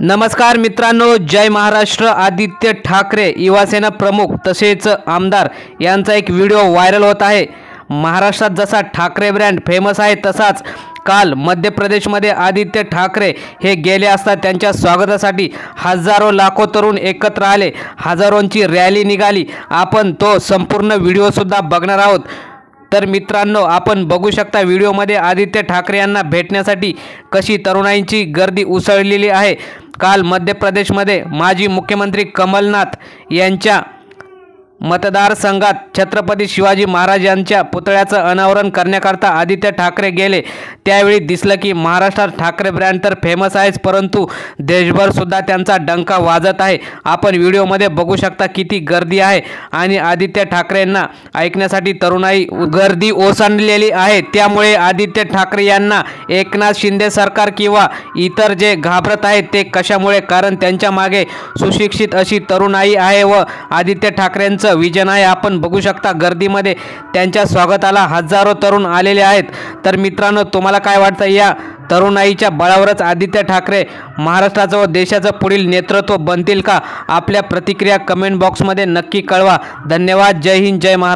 नमस्कार मित्रांनो जय महाराष्ट्र आदित्य ठाकरे युवासेना प्रमुख तसेच आमदार यांचा एक व्हिडिओ व्हायरल होत आहे. महाराष्ट्रात जसा ठाकरे ब्रँड फेमस आहे तसाच काल मध्य प्रदेशमध्ये आदित्य ठाकरे हे गेले असता त्यांच्या स्वागतासाठी हजारो लाखो तरुण एकत्र आले. हजारोंची रॅली निघाली. आपण तो संपूर्ण व्हिडिओसुद्धा बघणार आहोत. तर मित्रांनो आपण बघू शकता व्हिडिओमध्ये आदित्य ठाकरे यांना भेटण्यासाठी कशी तरुणाईंची गर्दी उसळलेली आहे. काल मध्य प्रदेशमध्ये माजी मुख्यमंत्री कमलनाथ यांच्या मतदारसंघात छत्रपती शिवाजी महाराज यांच्या पुतळ्याचं अनावरण करण्याकरता आदित्य ठाकरे गेले. त्यावेळी दिसलं की महाराष्ट्रात ठाकरे ब्रँड तर फेमस आहेच परंतु देशभरसुद्धा त्यांचा डंका वाजत आहे. आपण व्हिडिओमध्ये बघू शकता किती गर्दी आहे आणि आदित्य ठाकरेंना ऐकण्यासाठी तरुणाई गर्दी ओसंडलेली आहे. त्यामुळे आदित्य ठाकरे यांना एकनाथ शिंदे सरकार किंवा इतर जे घाबरत आहेत ते कशामुळे? कारण त्यांच्या मागे सुशिक्षित अशी तरुणाई आहे व आदित्य ठाकरेंचं विजन आहे आपण बघू शकता गर्दीमध्ये त्यांच्या स्वागताला हजारो तरुण आलेले आहेत. तर मित्रांनो तुम्हाला काय वाटतं? या तरुणाईच्या बळावरच आदित्य ठाकरे महाराष्ट्राचं व देशाचं पुढील नेतृत्व बनतील का? आपल्या प्रतिक्रिया कमेंट बॉक्समध्ये नक्की कळवा. धन्यवाद. जय हिंद जय महाराष्ट्र.